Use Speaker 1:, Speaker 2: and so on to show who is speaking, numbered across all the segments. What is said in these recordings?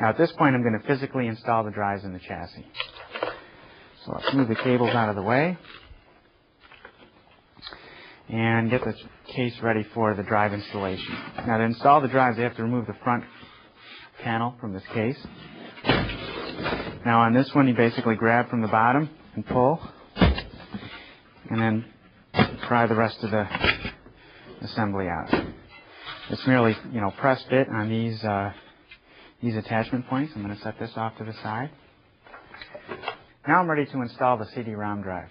Speaker 1: Now at this point I'm going to physically install the drives in the chassis. So let's move the cables out of the way and get the case ready for the drive installation. Now to install the drives, you have to remove the front panel from this case. Now on this one, you basically grab from the bottom and pull, and then pry the rest of the assembly out. It's merely, you know, press bit on these uh, these attachment points. I'm going to set this off to the side. Now I'm ready to install the CD-ROM drive.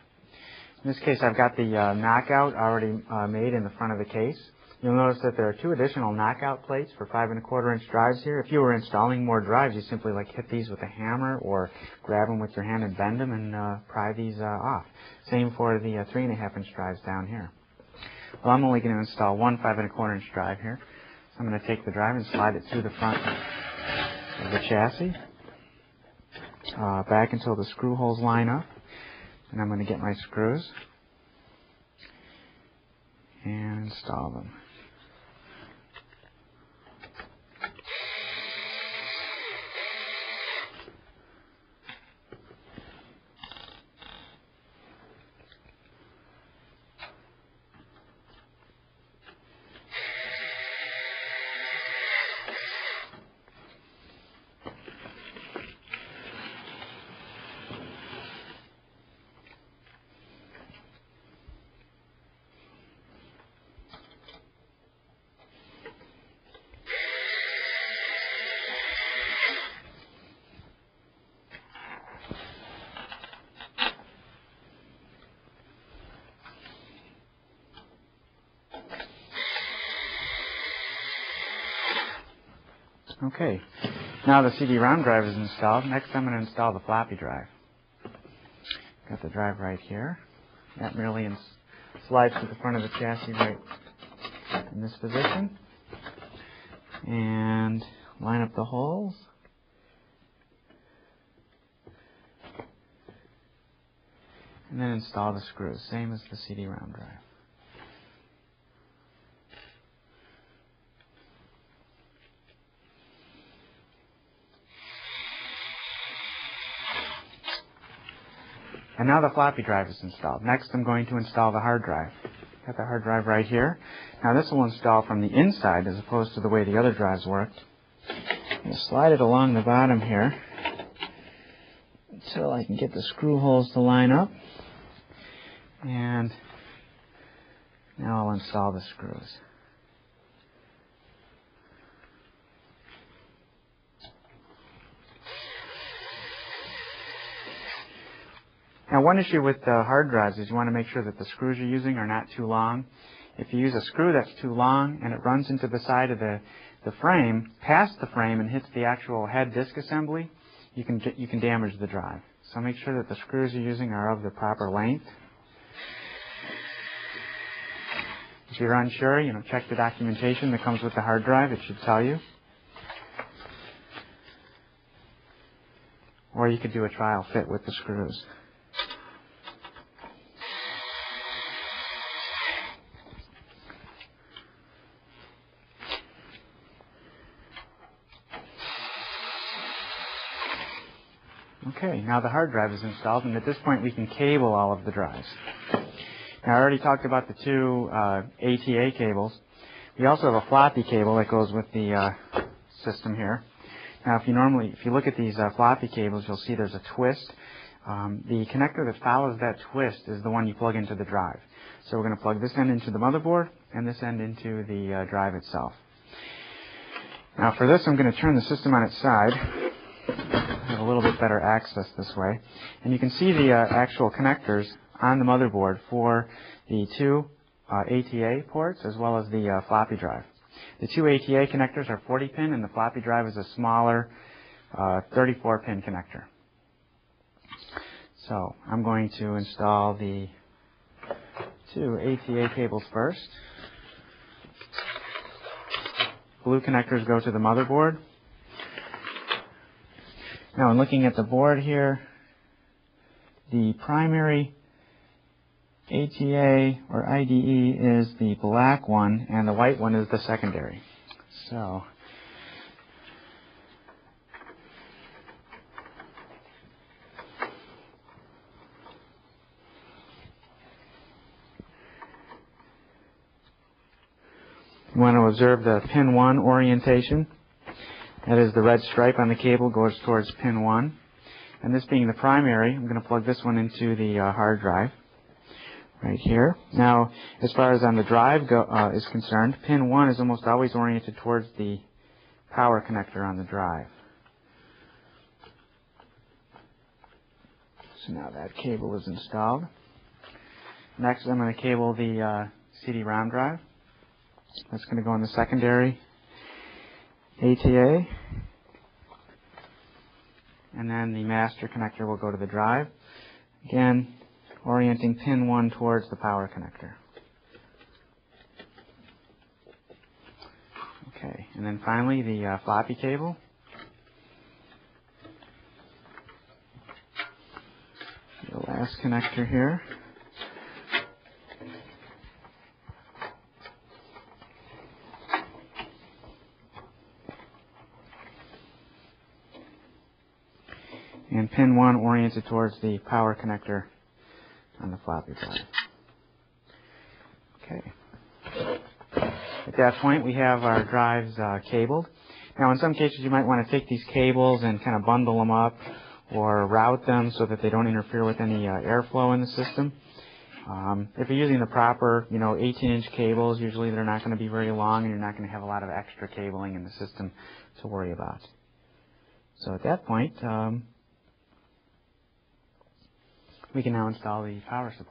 Speaker 1: In this case, I've got the uh, knockout already uh, made in the front of the case. You'll notice that there are two additional knockout plates for five and a quarter inch drives here. If you were installing more drives, you simply like hit these with a hammer or grab them with your hand and bend them and uh, pry these uh, off. Same for the uh, three and a half inch drives down here. Well, I'm only going to install one five and a quarter inch drive here. So I'm going to take the drive and slide it through the front of the chassis, uh, back until the screw holes line up. And I'm going to get my screws and install them. Okay, now the CD-ROM drive is installed. Next I'm going to install the floppy drive. Got the drive right here. That merely slides to the front of the chassis right in this position. And line up the holes. And then install the screws, same as the CD-ROM drive. And now the floppy drive is installed. Next, I'm going to install the hard drive. Got the hard drive right here. Now this will install from the inside as opposed to the way the other drives worked. I'm going to slide it along the bottom here until I can get the screw holes to line up. And now I'll install the screws. Now one issue with the hard drives is you want to make sure that the screws you're using are not too long. If you use a screw that's too long and it runs into the side of the, the frame, past the frame and hits the actual head disk assembly, you can, you can damage the drive. So make sure that the screws you're using are of the proper length. If you're unsure, you know, check the documentation that comes with the hard drive. It should tell you. Or you could do a trial fit with the screws. Okay, now the hard drive is installed, and at this point we can cable all of the drives. Now I already talked about the two uh, ATA cables. We also have a floppy cable that goes with the uh, system here. Now if you normally, if you look at these uh, floppy cables, you'll see there's a twist. Um, the connector that follows that twist is the one you plug into the drive. So we're going to plug this end into the motherboard and this end into the uh, drive itself. Now for this I'm going to turn the system on its side little bit better access this way. And you can see the uh, actual connectors on the motherboard for the two uh, ATA ports as well as the uh, floppy drive. The two ATA connectors are 40 pin and the floppy drive is a smaller uh, 34 pin connector. So I'm going to install the two ATA cables first. Blue connectors go to the motherboard. Now, in looking at the board here, the primary ATA or IDE is the black one, and the white one is the secondary. So, you want to observe the pin 1 orientation. That is the red stripe on the cable goes towards pin 1. And this being the primary, I'm going to plug this one into the uh, hard drive right here. Now, as far as on the drive go, uh, is concerned, pin 1 is almost always oriented towards the power connector on the drive. So now that cable is installed. Next, I'm going to cable the uh, CD-ROM drive. That's going to go in the secondary ATA. And then the master connector will go to the drive. Again, orienting pin 1 towards the power connector. Okay, and then finally the uh, floppy cable. The last connector here. And pin 1 oriented towards the power connector on the floppy drive. Okay. At that point, we have our drives uh, cabled. Now, in some cases, you might want to take these cables and kind of bundle them up or route them so that they don't interfere with any uh, airflow in the system. Um, if you're using the proper, you know, 18-inch cables, usually they're not going to be very long and you're not going to have a lot of extra cabling in the system to worry about. So at that point, um, we can now install the power supply.